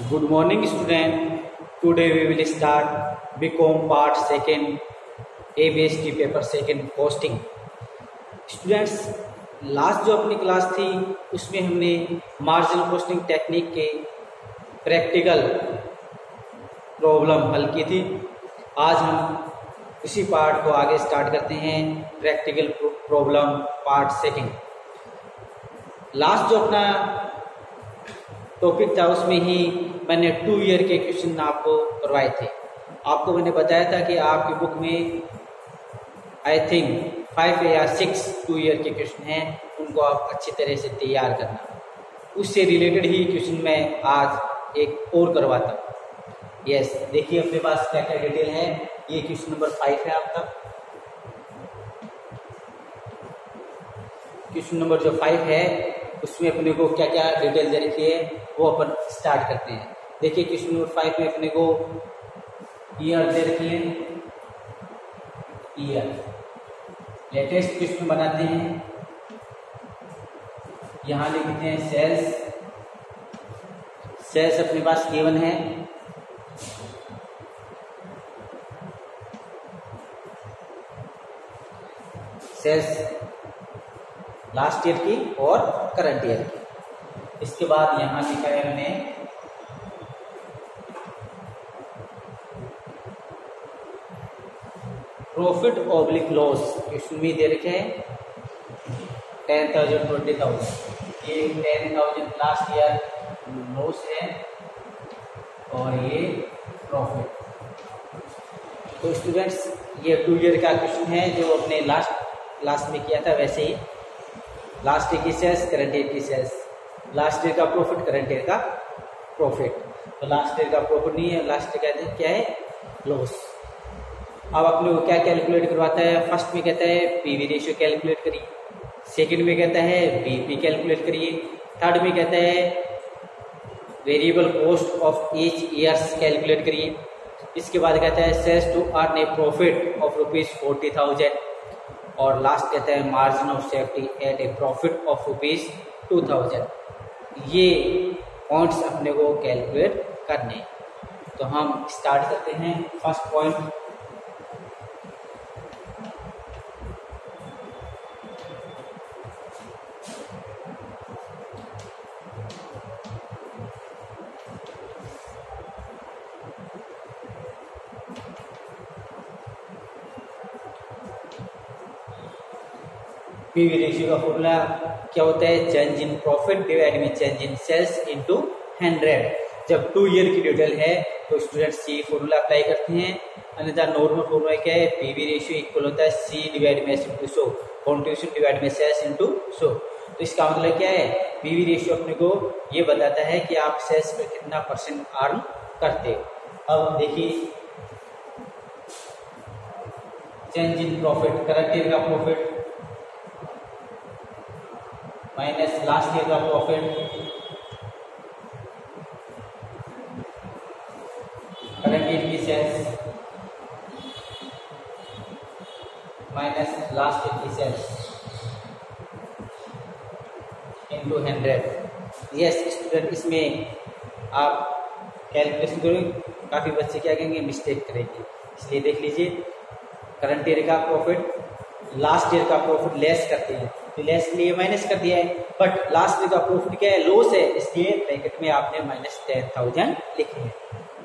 Good morning, student. Today we will start BCom part second ABST paper second posting students last जो अपनी class थी, उसमें हमने marginal posting technique के practical problem हल की थी। आज हम उसी पार्ट को आगे स्टार्ट करते हैं practical problem part second last जो अपना टॉपिक था उसमें ही मैंने टू ईयर के क्वेश्चन आपको करवाए थे। आपको मैंने बताया था कि आपकी बुक में आई थिंक फाइव या सिक्स टू ईयर के क्वेश्चन हैं, उनको आप अच्छी तरह से तैयार करना। उससे रिलेटेड ही क्वेश्चन मैं आज एक और करवाता हूँ। यस देखिए अपने पास क्या क्या डिटेल है। ये क्वेश्चन नंबर फाइव है आपका। क्वेश्चन नंबर जो फाइव है, उसमें अपने को क्या क्या डिटेल दे रखी है वो अपन स्टार्ट करते हैं। देखिए क्वेश्चन नंबर फाइव में अपने को ईयर दे रखी है। ईयर लेटेस्ट क्वेश्चन बनाते हैं। यहाँ लिखते हैं सेल्स सेल्स अपने पास केवन है। सेल्स लास्ट ईयर की और करंट ईयर की। इसके बाद यहाँ लिखा है मैंने प्रॉफिट ऑब्लिक लॉस क्वेश्चन में दे रखे हैं। टेन थाउज़ेंड ट्वेंटी थाउज़ेंड ये ten thousand last year loss है और ये प्रॉफिट तो स्टूडेंट्स ये टू ईयर का क्वेश्चन है, जो अपने लास्ट क्लास में किया था वैसे ही। लास्ट ईयर करंट ईयर की सेल्स लास्ट ईयर का प्रॉफिट करंट ईयर का प्रॉफिट तो लास्ट ईयर का प्रॉफिट नहीं है लास्ट ईयर का क्या है? लॉस अब अपने को क्या कैलकुलेट करवाता है? फ़र्स्ट में कहता है पीवी रेशियो कैलकुलेट करिए. सेकंड में कहता है बीपी कैलकुलेट करिए. थर्ड में कहता है variable cost of each years calculate करिए. इसके बाद कहता है sales to earn a profit of rupees forty thousand और लास्ट कहता है margin of safety at a profit of rupees two thousand ये पॉइंट्स अपने को कैलकुलेट करने। तो हम स्टार्ट करते हैं फ़र्स्ट पॉइंट पीवी रेशियो का फॉर्मूला क्या होता है? चेंज इन प्रॉफिट डिवाइड में change in sales into hundred जब टू ईयर की डिटेल है तो स्टूडेंट्स ये फॉर्मूला अप्लाई करते हैं। अन्यथा नॉर्मल फॉर्मूला क्या है? पीवी रेशियो इक्वल होता है सी डिवाइड में एस इंटू सो कॉन्ट्रीब्यूशन डिवाइड में सेल्स इंटू सो तो इसका मतलब क्या है? पीवी रेशियो अपने को ये बताता है कि आप सेल्स में कितना परसेंट अर्न करते। अब देखिए। Change in profit current year का प्रॉफिट माइनस लास्ट ईयर का प्रॉफिट करंट ईयर की सेल्स माइनस लास्ट ईयर की sales into hundred yes student इसमें आप कैलकुलेशन करोगे, काफ़ी बच्चे क्या करेंगे मिस्टेक करेंगे। इसलिए देख लीजिए करंट ईयर का प्रॉफिट लास्ट ईयर का प्रॉफिट लेस करते हैं। तो लेस लिए माइनस कर दिया है। बट लास्ट ईयर का प्रॉफिट क्या है लॉस है, इसलिए ब्रैकेट में आपने माइनस टेन थाउज़ेंड लिखे हैं।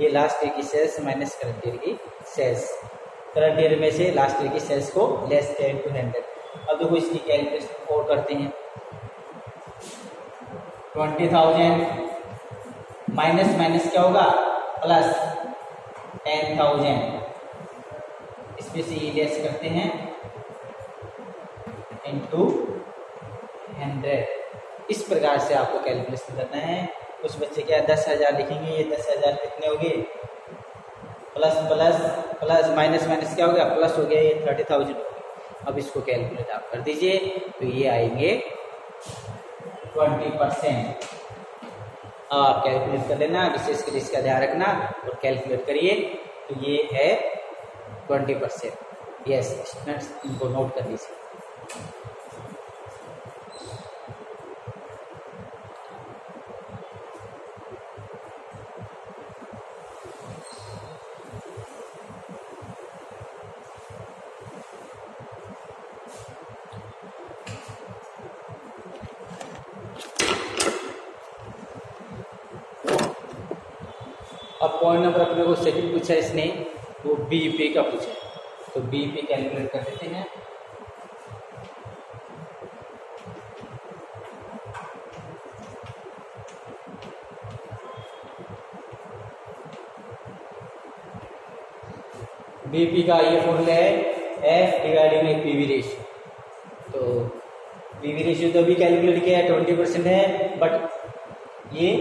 ये लास्ट ईयर की सेल्स माइनस करंट ईयर की सेल्स करंट ईयर में से लास्ट ईयर की सेल्स को लेस टेन टू हंड्रेड अब देखो इसकी कैलकुलेशन और करते हैं। ट्वेंटी थाउज़ेंड माइनस माइनस क्या होगा? प्लस टेन थाउज़ेंड इसमें से ये लेस करते हैं। इंटू हंड्रेड इस प्रकार से आपको कैलकुलेशन करना है। कुछ बच्चे क्या दस हज़ार लिखेंगे, ये दस हज़ार कितने हो गए plus plus plus minus minus क्या हो गया? प्लस हो गया ये थर्टी थाउज़ेंड हो गया अब इसको कैलकुलेट आप कर दीजिए तो ये आएँगे ट्वेंटी परसेंट आप कैलकुलेट कर लेना विशेष कर इसका ध्यान रखना और कैलकुलेट करिए तो ये है ट्वेंटी परसेंट यस स्टूडेंट्स इनको नोट कर लीजिए अब पॉइंट नंबर अपने को सेकंड पूछा इसने, वो बीपी का पूछा तो बीपी कैलकुलेट कर देते हैं। बीपी का ये फॉर्मूला है F divided by PV ratio तो पीवी रेशियो तो अभी कैलकुलेट किया है ट्वेंटी परसेंट है बट ये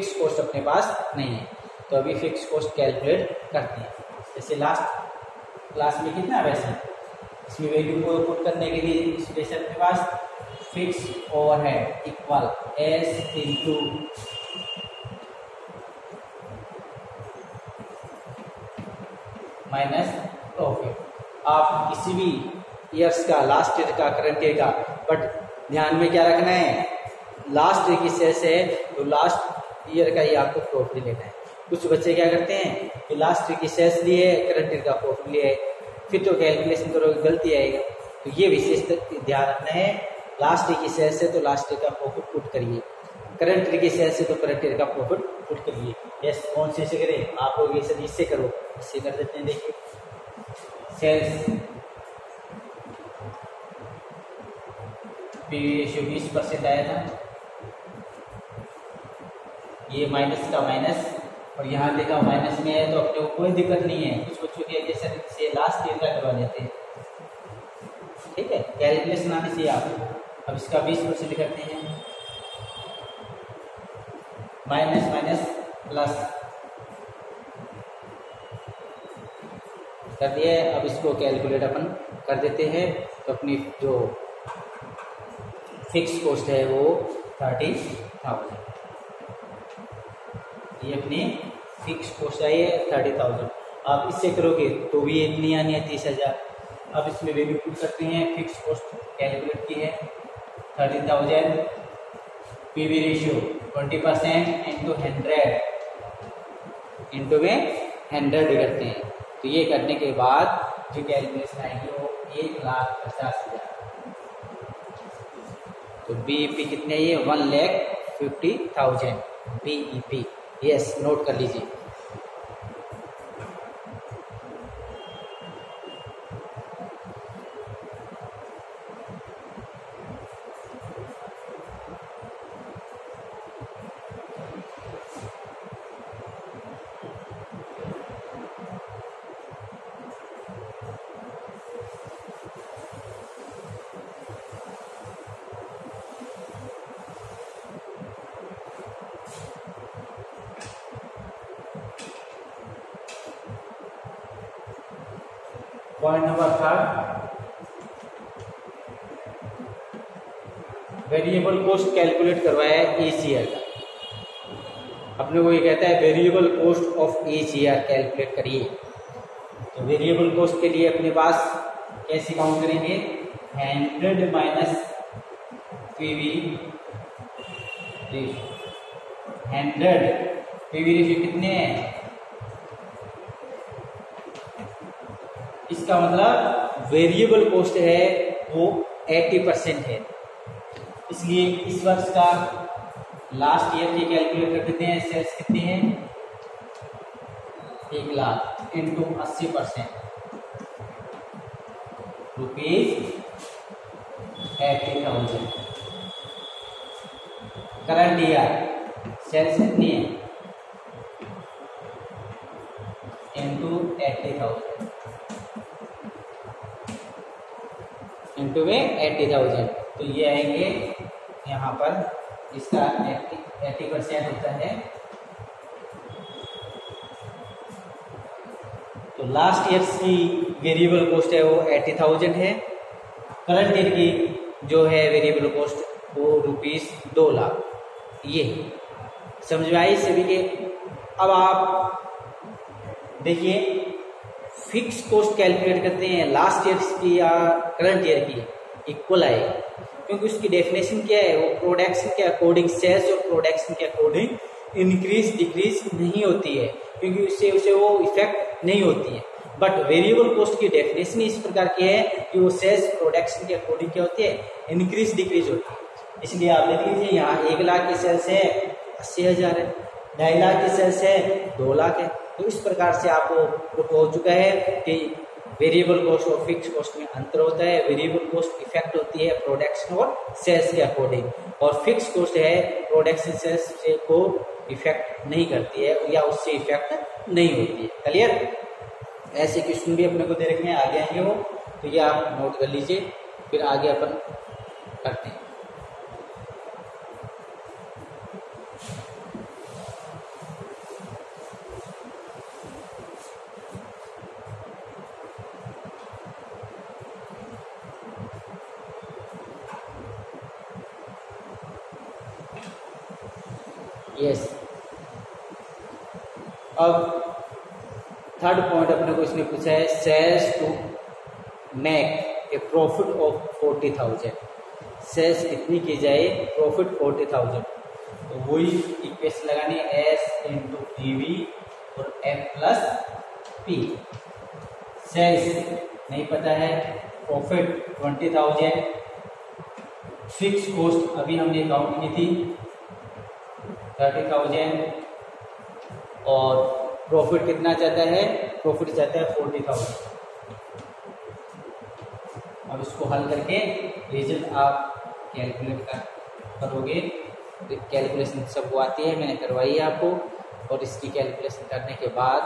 फिक्स कॉस्ट अपने पास नहीं है। तो अभी फिक्स कॉस्ट कैलकुलेट करते हैं। जैसे लास्ट क्लास में कितना वैसे इसमें वैल्यू को पुट करने के लिए वजह अपने पास fix overhead equal S into minus profit आप किसी भी ईयर्स का लास्ट ईयर का करंट ईयर का बट ध्यान में क्या रखना है? लास्ट ईयर की सेल्स है? तो लास्ट ईयर का ही आपको प्रॉफिट लेना है। कुछ बच्चे क्या करते हैं कि लास्ट ईयर की सेल्स लिए करंट ईयर का प्रॉफिट लिए फिर तो कैलकुलेशन करोगे, गलती आएगा। तो ये विशेष ध्यान रखना है। लास्ट ईयर की सेल्स है तो लास्ट ईयर का प्रॉफिट पुट करिए। करंट ईयर की सेल्स है तो करंट ईयर का प्रॉफिट पुट करिए। यस कौन से से करें? आप लोग ये सर इससे करो। इससे कर देते हैं, देखिए। सेल्स रेशियो बीस परसेंट आया था ये माइनस का माइनस और यहाँ देखा माइनस में है तो अपने को कोई दिक्कत नहीं है। कुछ बच्चों के जैसे से लास्ट ईयर का करवा देते हैं। ठीक है? कैलकुलेशन आने से आप अब इसका बीस परसेंट करते हैं। माइनस माइनस प्लस कर दिया है। अब इसको कैलकुलेट अपन कर देते हैं। तो अपनी जो फिक्स कॉस्ट है वो थर्टी थाउज़ेंड ये अपनी फिक्स कॉस्ट आई है थर्टी थाउज़ेंड आप इससे करोगे तो भी इतनी आनी है तीस हज़ार। अब इसमें वैल्यू पुट सकते हैं फिक्स कॉस्ट कैलकुलेट की है thirty thousand P V ratio twenty percent into hundred into में हंड्रेड करते हैं। तो ये करने के बाद जो कैलकुलेशन आएगी वो एक लाख पचास हज़ार। तो बीईपी e कितने ये one lakh fifty thousand BEP yes note कर लीजिए। वेरिएबल कॉस्ट कैलकुलेट करवाया है ईयर का। अपने को ये कहता है, variable cost of year calculate करिए। तो वेरिएबल कॉस्ट के लिए अपने पास कैसे काउंट करेंगे? Hundred minus PV hundred PV ratio कितने हैं? इसका मतलब वेरिएबल कॉस्ट है वो 80 परसेंट है। इसलिए इस वर्ष का लास्ट ईयर के कैलकुलेट कर देते हैं सेल्स कितने हैं? एक लाख इंटू अस्सी percent. Rupees eighty thousand current year sales कितनी है? इंटू में एट्टी थाउज़ेंड तो ये आएँगे यहाँ पर, इसका एट्टी परसेंट होता है। तो लास्ट ईयर की वेरिएबल कॉस्ट है, वो एट्टी थाउज़ेंड है। करंट ईयर की जो है वेरिएबल कॉस्ट वो रुपीस दो लाख। ये समझ में आई सभी के? अब आप देखिए फिक्स कॉस्ट कैलकुलेट करते हैं लास्ट ईयर की या करंट ईयर की इक्वल आए क्योंकि उसकी डेफिनेशन क्या है? वो प्रोडक्शन के अकॉर्डिंग सेल्स और प्रोडक्शन के अकॉर्डिंग इंक्रीज डिक्रीज नहीं होती है। क्योंकि उससे उसे वो इफ़ेक्ट नहीं होती है। बट वेरिएबल कॉस्ट की डेफिनेशन इस प्रकार की है कि वो सेल्स प्रोडक्शन के अकॉर्डिंग क्या होती है? इंक्रीज डिक्रीज होती है। इसलिए आप देख लीजिए, यहाँ एक लाख की सेल्स है, अस्सी हज़ार है। ढाई लाख की सेल्स है दो लाख है तो इस प्रकार से आपको प्रूफ हो चुका है कि वेरिएबल कॉस्ट और फिक्स कॉस्ट में अंतर होता है। वेरिएबल कॉस्ट इफ़ेक्ट होती है प्रोडक्शन और सेल्स के अकॉर्डिंग और फिक्स कॉस्ट है प्रोडक्शन सेल्स से को इफ़ेक्ट नहीं करती है या उससे इफ़ेक्ट नहीं होती है। क्लियर ऐसे क्वेश्चन भी अपने को दे रखे हैं आगे आएँगे वो। तो ये आप नोट कर लीजिए, फिर आगे अपन करते हैं। यस अब थर्ड पॉइंट अपने को इसने पूछा है sales to make a profit of forty thousand sales कितनी की जाए? प्रॉफिट फोर्टी थाउज़ेंड तो वही इक्वेशन लगानी एस इंटू पी वी और एम प्लस पी सेल्स नहीं पता है profit twenty thousand fix cost अभी हमने काउंट की थी थर्टी थाउज़ेंड और प्रॉफिट कितना चाहता है? प्रॉफिट चाहता है फोर्टी थाउज़ेंड अब इसको हल करके रिज़ल्ट आप कैलकुलेट कर करोगे। कैलकुलेशन सब वो आती है, मैंने करवाई है आपको। और इसकी कैलकुलेशन करने के बाद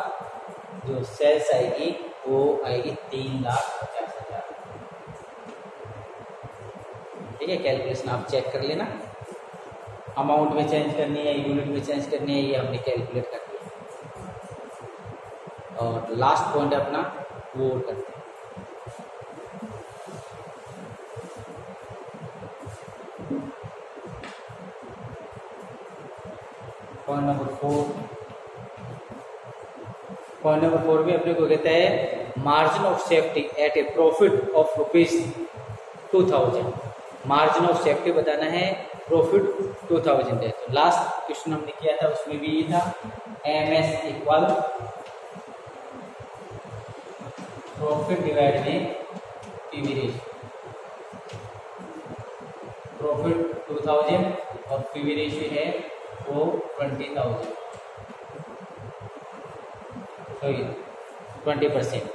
जो सेल्स आएगी, वो आएगी तीन लाख पचास हज़ार। ठीक है कैलकुलेशन आप चेक कर लेना। अमाउंट में चेंज करनी है, यूनिट में चेंज करनी है, ये हमने कैलकुलेट कर लिया और लास्ट पॉइंट अपना, वो करते हैं। Point number four point number four भी अपने को कहता है margin of safety at a profit of rupees two thousand margin of safety बताना है प्रॉफिट टू थाउज़ेंड है। तो लास्ट क्वेश्चन हमने किया था, उसमें भी ये था M S equal profit divide में PV ratio profit two thousand और पीवी रेशियो है वो twenty thousand sorry twenty percent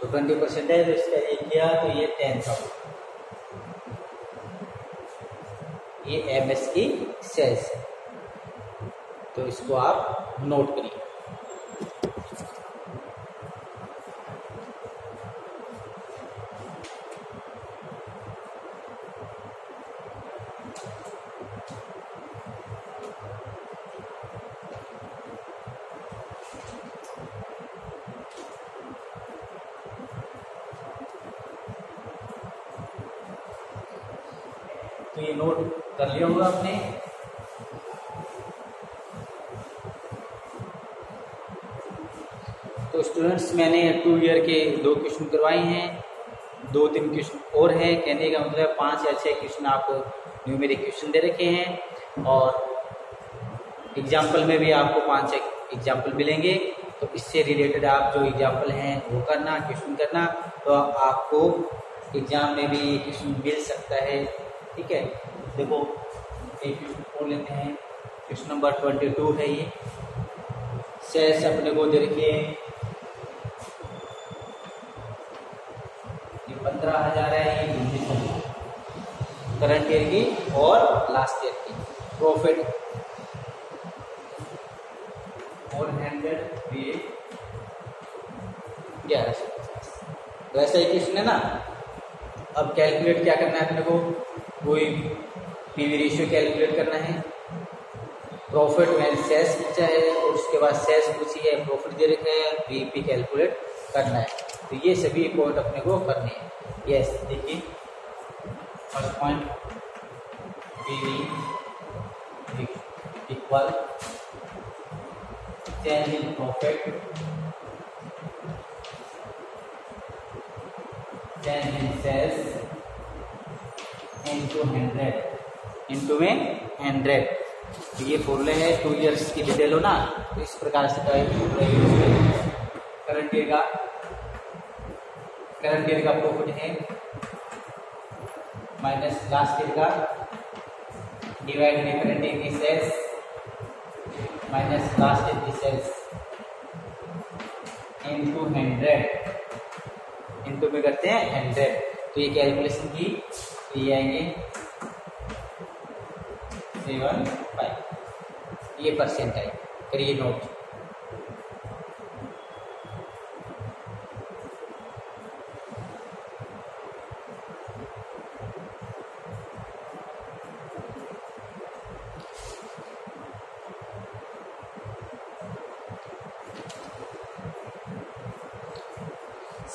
तो ट्वेंटी परसेंट है तो इसका एक किया तो ये टेन थाउज़ेंड ये एम एस की सेल्स है तो इसको आप नोट करिए। तो मैंने टू ईयर के दो क्वेश्चन करवाए हैं, दो तीन क्वेश्चन और हैं, कहने का मतलब पाँच या छः क्वेश्चन आपको न्यूमेरिक क्वेश्चन दे रखे हैं और एग्ज़ाम्पल में भी आपको पाँच छः एग्ज़ाम्पल मिलेंगे। तो इससे रिलेटेड आप जो एग्ज़ाम्पल हैं, वो करना क्वेश्चन करना तो आपको एग्ज़ाम में भी क्वेश्चन मिल सकता है। ठीक है? देखो, एक क्वेश्चन खोल लेते हैं। क्वेश्चन नंबर ट्वेंटी टू है ये। शेष अपने को दे रखिए पंद्रह हज़ार है ये हज़ार करंट ईयर की और लास्ट ईयर की। प्रॉफिट फोर हंड्रेड बी ग्यारह सौ पचास ऐसा ही है ना, अब कैलकुलेट क्या करना है अपने को? कोई पीवी रेशियो कैलकुलेट करना है। प्रॉफिट में सेस पूछा है और उसके बाद सेस पूछी है प्रॉफिट दे रखा है पी कैलकुलेट करना है। तो ये सभी पॉइंट अपने को करने हैं। यस देखिए। First point PV equal change in profit change in sales into hundred into में हंड्रेड तो ये फॉर्मूले है टू इयर्स की डिटेल हो ना तो इस प्रकार से करंट ईयर का करंट ईयर का प्रॉफिट है। माइनस लास्ट ईयर का। डिवाइड में करंट ईयर की sales minus last is sales into hundred into में करते हैं हंड्रेड तो ये कैलकुलेशन की ये आएँगे। सेवन फाइव ये परसेंट है करिए नोट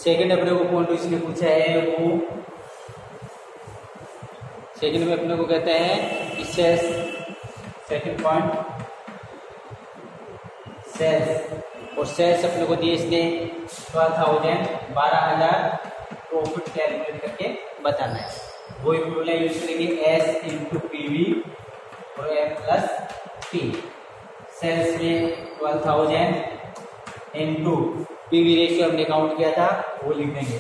सेकंड अपने को पॉइंट इसने पूछा है वो। सेकंड में अपने को कहते हैं सेल्स, सेकंड पॉइंट, सेल्स। और सेल्स अपने को दिए इसने ट्वेल्व थाउज़ेंड बारह हज़ार प्रॉफिट कैलकुलेट करके बताना है। वही फॉर्मूला यूज़ करेंगे एस इंटू पी वी और एम प्लस पी सेल्स में twelve thousand into PV ratio हमने काउंट किया था, वो लिख देंगे।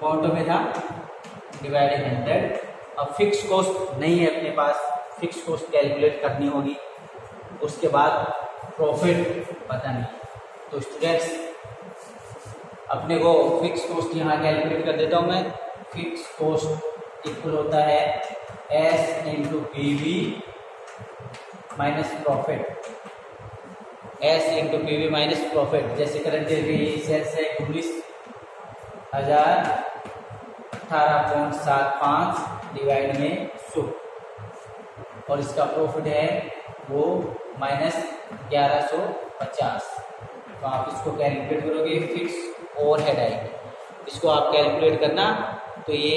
कौन में था डिवाइडेड हंड्रेड अब फिक्स कॉस्ट नहीं है अपने पास फिक्स कॉस्ट कैलकुलेट करनी होगी। उसके बाद प्रॉफिट पता नहीं तो स्टूडेंट्स अपने को फिक्स कॉस्ट यहाँ कैलकुलेट कर देता हूँ मैं। फिक्स कॉस्ट इक्वल होता है S into P V minus profit S into P V minus profit जैसे करंट सेल्स है उन्नीस हज़ार अठारह पॉइंट सात पाँच डिवाइड में सौ। और इसका प्रॉफिट है वो माइनस ग्यारह सौ पचास। तो आप इसको कैलकुलेट करोगे फिक्स ओवर हेड आएगी। इसको आप कैलकुलेट करना तो ये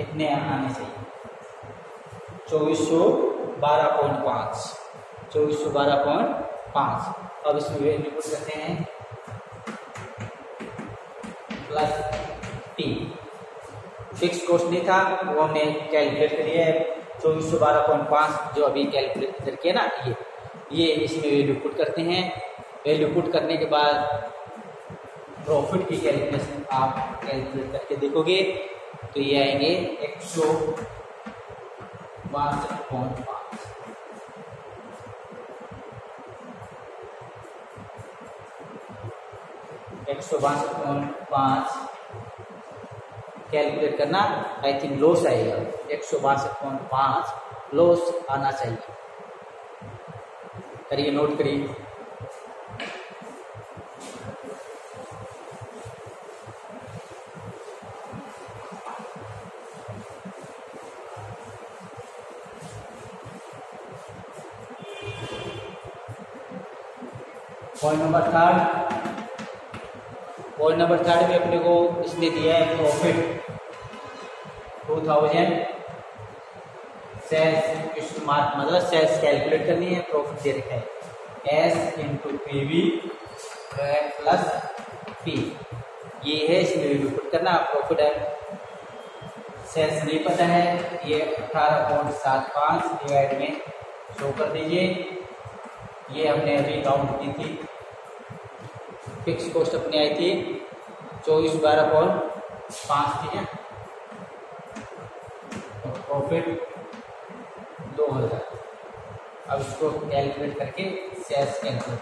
इतने आने चाहिए। चौबीस सौ बारह पॉइंट पाँच। चौबीस सौ बारह पॉइंट पाँच। अब इसमें वैल्यू पुट करते हैं। प्लस टी फिक्स कॉस्ट नहीं था, वो हमने कैलकुलेट कर लिया है। चौबीस सौ बारह पॉइंट पाँच जो अभी कैलकुलेट करके ना, ये ये इसमें वैल्यू पुट करते हैं। वैल्यू पुट करने के बाद प्रॉफिट की कैलकुलेशन आप कैलकुलेट करके देखोगे तो ये आएँगे एक सौ बासठ पॉइंट एक सौ बासठ पॉइंट पाँच कैलकुलेट करना आई थिंक लॉस आएगा। एक सौ बासठ पॉइंट पाँच लॉस आना चाहिए। करिए नोट करिए। Point number third point number third में अपने को इसने दिया है profit two thousand sales mark मतलब सेल्स कैलकुलेट करनी है प्रॉफिट दे रखा है। S into P V plus P ये है, इसमें पुट करना प्रॉफिट है। सेल्स नहीं पता है, ये अठारह पॉइंट सात पाँच डिवाइड में शो कर दीजिए। ये हमने अभी काउंट की थी। फिक्स कॉस्ट अपनी आई थी चौबीस, बारह पॉइंट पाँच थी, है? प्रॉफिट दो हज़ार। अब इसको कैलकुलेट करके सेल्स कैलकुलेट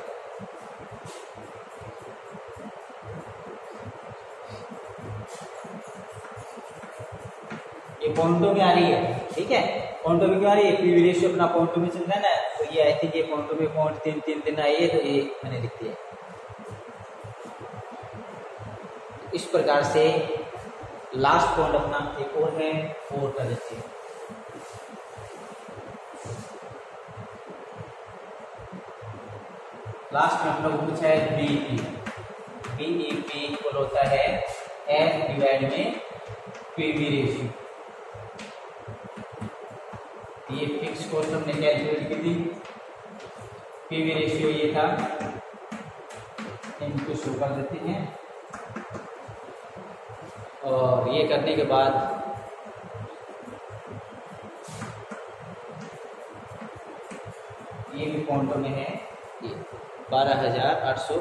ये पॉइंटों में आ रही है, ठीक है? पॉइंटों में क्यों आ रही है? पीवी रेशियो अपना पॉइंटों में चल रहा है ना तो ये आई थिंक ये पॉइंटों में पॉइंट तीन तीन दिन आई है तो ये मैंने लिख दिया। इस प्रकार से लास्ट पॉइंट अपना एक और है फोर का देखिए लास्ट में हम लोग पूछा है बीई पी इक्वल होता है एफ़ डिवाइड में पीवी रेशियो ये फिक्स कॉस्ट हमने कैलकुलेट की थी। पीवी रेशियो ये था। इनको शो कर देते हैं। और ये करने के बाद ये भी पॉइंटों में है। ये बारह हज़ार आठ सौ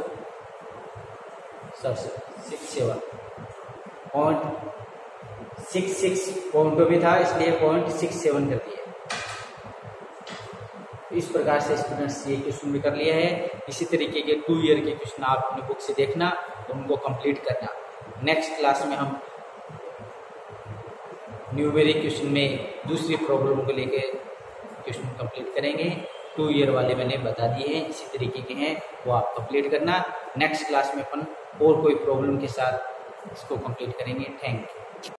सड़सठ six seven. Point, six six पॉइंटों में था, इसलिए पॉइंट सिक्स सेवन कर दिया। इस प्रकार से स्टूडेंट्स ये क्वेश्चन भी कर लिया है। इसी तरीके के टू ईयर के क्वेश्चन आप अपने बुक से देखना तो उनको कंप्लीट करना। नेक्स्ट क्लास में हम न्यूमेरिक क्वेश्चन में दूसरी प्रॉब्लम को लेकर क्वेश्चन कंप्लीट करेंगे। टू ईयर वाले मैंने बता दिए हैं, इसी तरीके के हैं, वो आप कंप्लीट करना। नेक्स्ट क्लास में अपन और कोई प्रॉब्लम के साथ इसको कंप्लीट करेंगे। Thank you